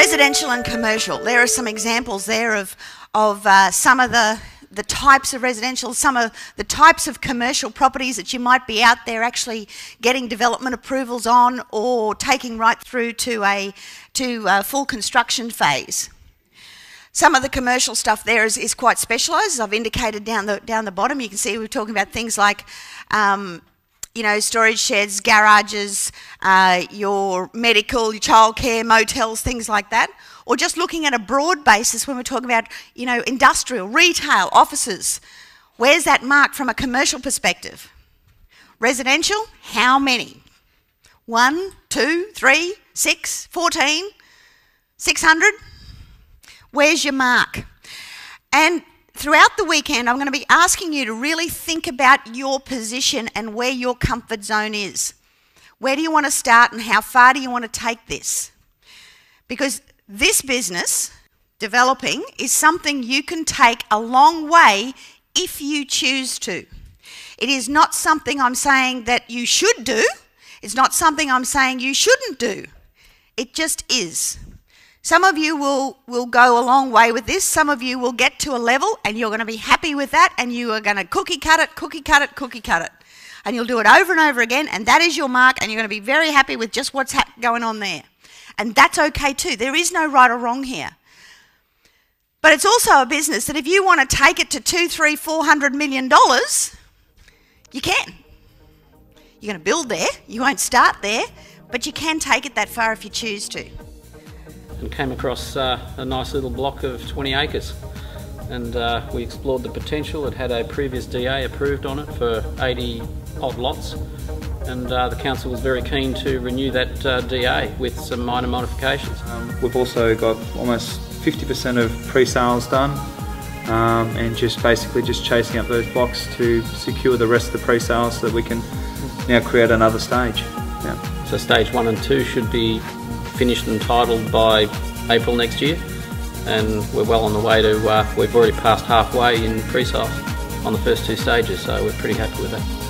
Residential and commercial. There are some examples there of, of uh, some of the, the types of residential, some of the types of commercial properties that you might be out there actually getting development approvals on or taking right through to a to a full construction phase. Some of the commercial stuff there is, is quite specialised, I've indicated down the, down the bottom. You can see we're talking about things like um, you know, storage sheds, garages, uh, your medical, your childcare, motels, things like that. Or just looking at a broad basis when we're talking about, you know, industrial, retail, offices. Where's that mark from a commercial perspective? Residential, how many? One, two, three, six, fourteen, six hundred? Where's your mark? And throughout the weekend, I'm going to be asking you to really think about your position and where your comfort zone is. Where do you want to start and how far do you want to take this? Because this business, developing, is something you can take a long way if you choose to. It is not something I'm saying that you should do. It's not something I'm saying you shouldn't do. It just is. Some of you will, will go a long way with this. Some of you will get to a level and you're going to be happy with that and you are going to cookie cut it, cookie cut it, cookie cut it. And you'll do it over and over again and that is your mark and you're going to be very happy with just what's going on there. And that's okay too. There is no right or wrong here. But it's also a business that if you want to take it to two, three, four hundred million dollars, you can. You're going to build there. You won't start there, but you can take it that far if you choose to and came across uh, a nice little block of 20 acres and uh, we explored the potential. It had a previous DA approved on it for 80 odd lots and uh, the council was very keen to renew that uh, DA with some minor modifications. Um, we've also got almost 50% of pre-sales done um, and just basically just chasing up those blocks to secure the rest of the pre-sales so that we can now create another stage. Yeah. So stage one and two should be finished and titled by April next year and we're well on the way to, uh, we've already passed halfway in pre-sales on the first two stages so we're pretty happy with that.